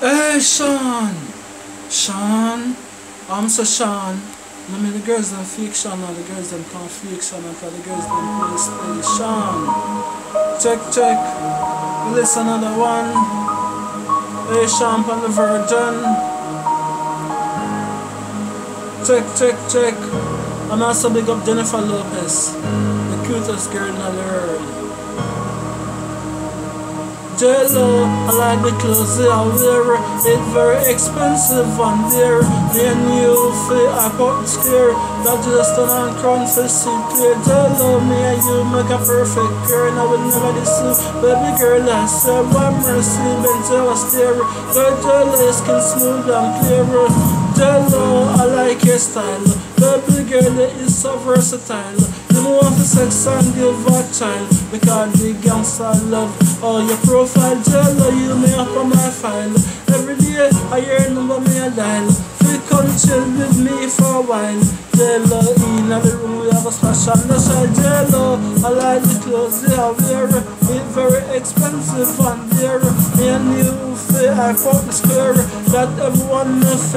Hey Sean! Sean! I'm so Sean. I mean the girls them fake Sean and the girls them can't fake Sean because the girls them play stay Sean. Check check. Listen another one. Hey Sean on the virgin. Check check check. I'm also big up Jennifer Lopez. The cutest girl in the world. J.Lo, I like the clothes they are wear It's very expensive on there Then you feel I got scared. That just an see clear J.Lo, me and you make a perfect And I will never deceive. Baby girl, I said one mercy Bent your stare Your jello skin smooth and clear J.Lo, I like your style. Baby girl, it is so versatile Want for sex and give a time Because the gangster love all your profile J.Lo, you may up on my file. Every day I hear number me a dial. Free come chill with me for a while. J.Lo, in the room we have a the side. J.Lo, I like the clothes they are wear. It's very expensive on there. Me and you feel I fuck the square. That everyone knows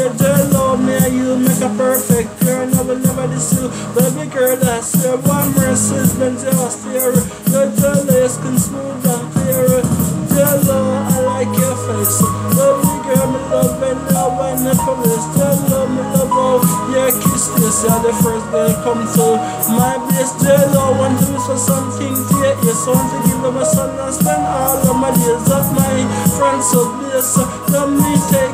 see clear. J.Lo, me you make a perfect. And I will never deceive. Baby girl, I swear one mercy, then just steer. Your jello skin smooth and clear. J.Lo, I like your face. Lovely girl, me love you wine up for this. J.Lo, me love how your kiss this. You're the first girl come to my base. J.Lo, want to wish for something to get you. So want to give them a son and spend all of my days of my friends so bliss. Let me take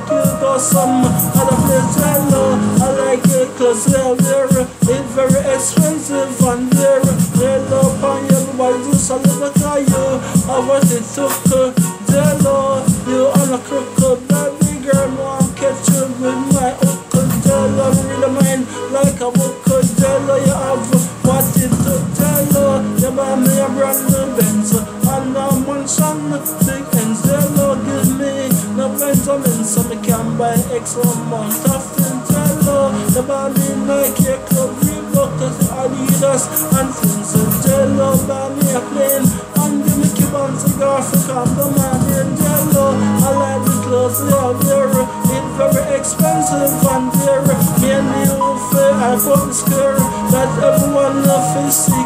you to some other place. J.Lo, I like your clothes. They're very, it's very expensive and there. J.Lo, upon your body, do something like you. I want it to cook. J.Lo, you on a crook. Baby girl, no, I'm catching with my hook. J.Lo, read the mind like a book. J.Lo, you have what it took. J.Lo, you buy me a brand new Benz. And a mansion, big ends. J.Lo, give me no Benjamin so me can buy X amount of things. J.Lo, you buy me Nike, Club, Reebok, Adidas, and things. J.Lo, buy me a plane. And give me Cuban cigar for come the man in J.Lo. I like the clothes they are there. It's very expensive and dear. Me and you feel I put the square. That everyone love is see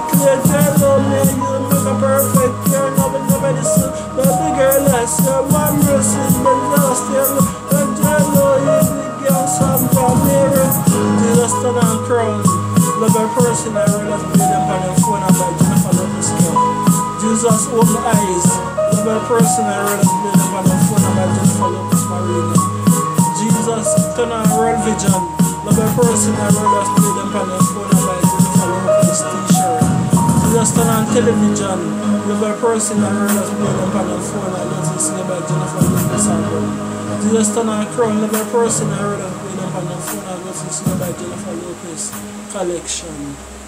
Love a person I as bleed them on your phone and by Jennifer Lopez. Jesus, open eyes. Love a person I as bleed them on your phone and by Jennifer Lopez Marina. Jesus, turn on World Vision. A person I as bleed them on your phone and by Jennifer Lopez T-shirt. Jesus, turn on television. A person I as bleed them on your phone and by Jennifer Lopez album. Jesus, turn on Crown. A person I read as bleed them on your phone and let it see by Jennifer Lopez collection.